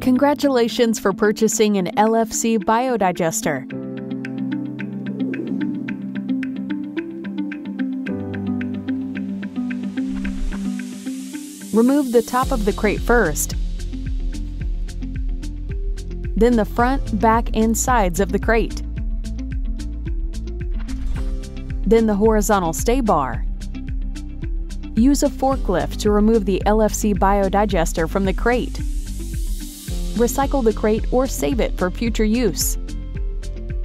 Congratulations for purchasing an LFC biodigester. Remove the top of the crate first, then the front, back, and sides of the crate, then the horizontal stay bar. Use a forklift to remove the LFC biodigester from the crate. Recycle the crate or save it for future use.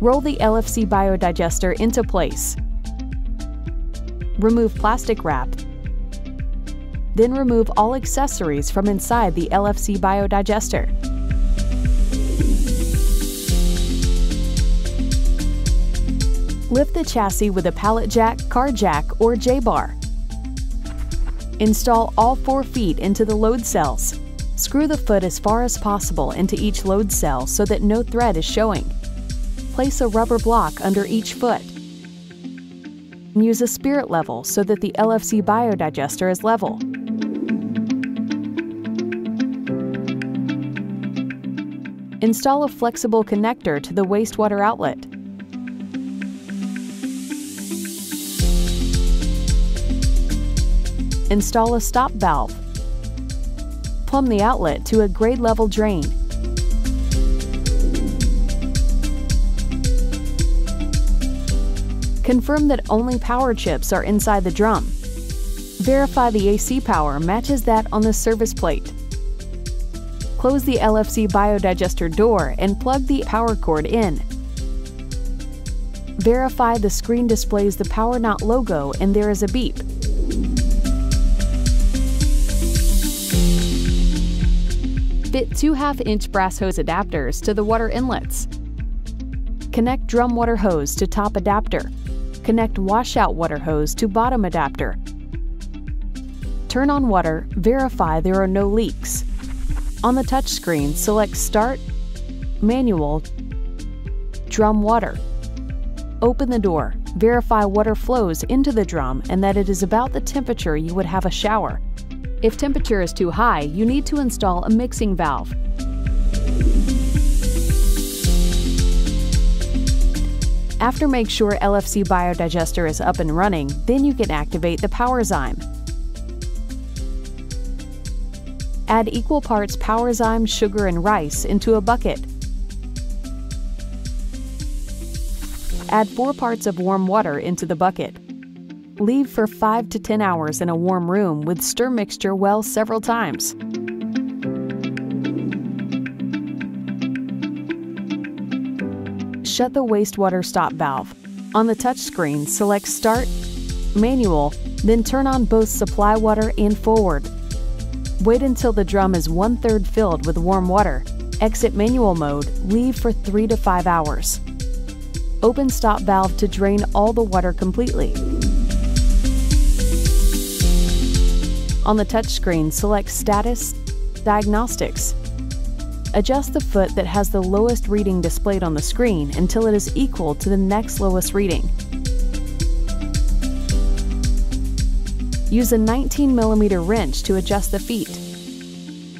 Roll the LFC biodigester into place. Remove plastic wrap then remove all accessories from inside the LFC biodigester. Lift the chassis with a pallet jack, car jack, or J-bar. Install all four feet into the load cells. Screw the foot as far as possible into each load cell so that no thread is showing. Place a rubber block under each foot. Use a spirit level so that the LFC biodigester is level. Install a flexible connector to the wastewater outlet. Install a stop valve. Plumb the outlet to a grade level drain. Confirm that only power chips are inside the drum. Verify the AC power matches that on the service plate close the LFC biodigester door and plug the power cord in. Verify the screen displays the Power Knot logo and there is a beep. Fit two half-inch brass hose adapters to the water inlets. Connect drum water hose to top adapter. Connect washout water hose to bottom adapter. Turn on water, verify there are no leaks. On the touchscreen, select Start, Manual, Drum Water. Open the door, verify water flows into the drum and that it is about the temperature you would have a shower. If temperature is too high, you need to install a mixing valve. After make sure LFC biodigester is up and running, then you can activate the PowerZyme. Add equal parts PowerZyme, sugar, and rice into a bucket. Add 4 parts of warm water into the bucket. Leave for 5 to 10 hours in a warm room with stir mixture well several times. Shut the wastewater stop valve. On the touchscreen, select Start, Manual, then turn on both supply water and forward. Wait until the drum is one third filled with warm water. Exit manual mode, leave for 3 to 5 hours. Open stop valve to drain all the water completely. On the touchscreen, select Status, Diagnostics. Adjust the foot that has the lowest reading displayed on the screen until it is equal to the next lowest reading. Use a 19 millimeter wrench to adjust the feet.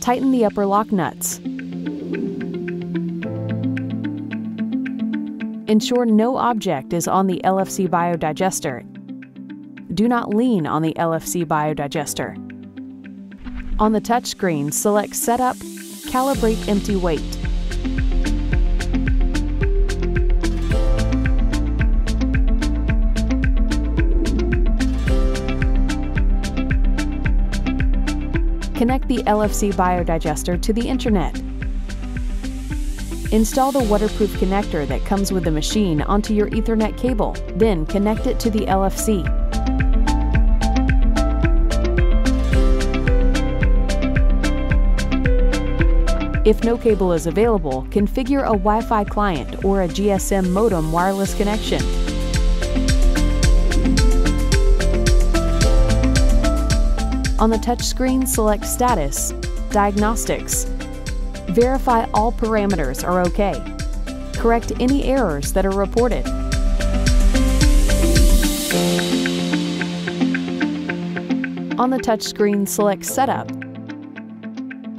Tighten the upper lock nuts. Ensure no object is on the LFC biodigester. Do not lean on the LFC biodigester. On the touchscreen, select Setup, Calibrate Empty Weight. Connect the LFC biodigester to the internet. Install the waterproof connector that comes with the machine onto your Ethernet cable, then connect it to the LFC. If no cable is available, configure a Wi-Fi client or a GSM modem wireless connection. On the touchscreen, select Status, Diagnostics. Verify all parameters are OK. Correct any errors that are reported. On the touchscreen, select Setup,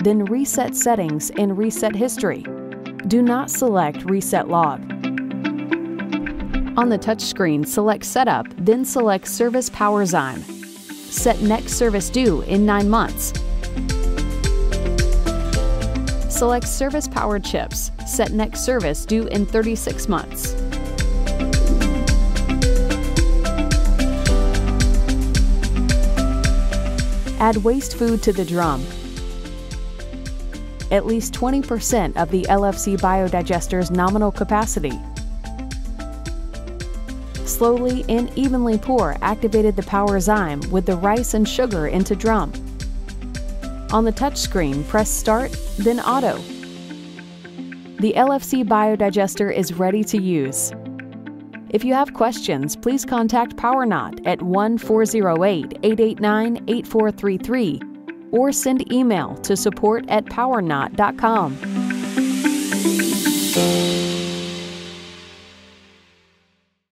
then Reset Settings and Reset History. Do not select Reset Log. On the touchscreen, select Setup, then select Service PowerZyme. Set next service due in 9 months. Select Service Powered Chips. Set next service due in 36 months. Add waste food to the drum. At least 20% of the LFC biodigester's nominal capacity. Slowly and evenly pour activated the PowerZyme with the rice and sugar into drum. On the touchscreen, press Start, then Auto. The LFC Biodigester is ready to use. If you have questions, please contact Power Knot at 1 408 889 8433 or send email to support at powerknot.com.